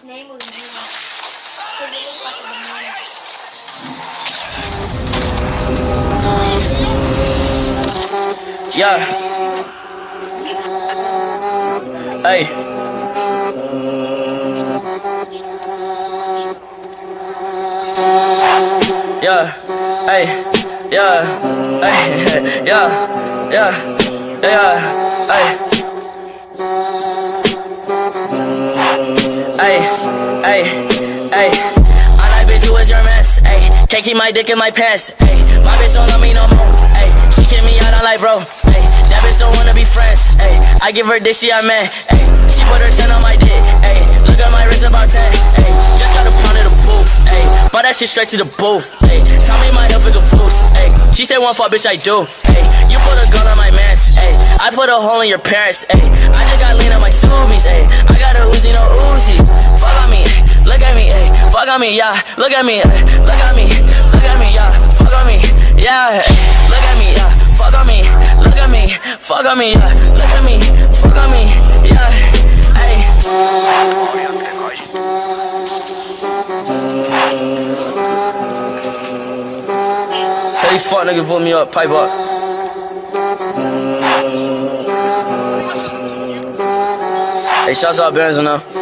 its name was banana. Yeah. Hey. Yeah. Hey. Yeah. Hey. Yeah. Yeah. Yeah. Hey. Hey. Hey. Hey. I like bitch who is your mess. Hey. Can't keep my dick in my pants. Hey. My bitch don't love me no more. Hey. She kick me out, I'm like, bro. Hey. That bitch don't wanna be friends. Hey. I give her dick, she a man. Hey. She put her 10 on my dick. Hey. Look at my wrist about 10. Hey. Just got a pound of the booth. Hey. Bought that shit straight to the booth. Hey. Tell me my health is fool. Hey. She said one fuck, bitch, I do. Hey. You put a gun on my mask. Hey. I put a hole in your parents. Hey. I just got lean on my zoomies. Hey. I got a Uzi, no on me. Yeah. Look at me. Eh. Look at me. Look at me. Yeah. Fuck on me. Yeah. Eh. Look at me. Yeah. Fuck on me. Look at me. Fuck on me. Yeah. Look at me. Fuck on me. Yeah. Hey. Tell these fuck niggas vote me up, pipe up. Hey, shouts out Benz now.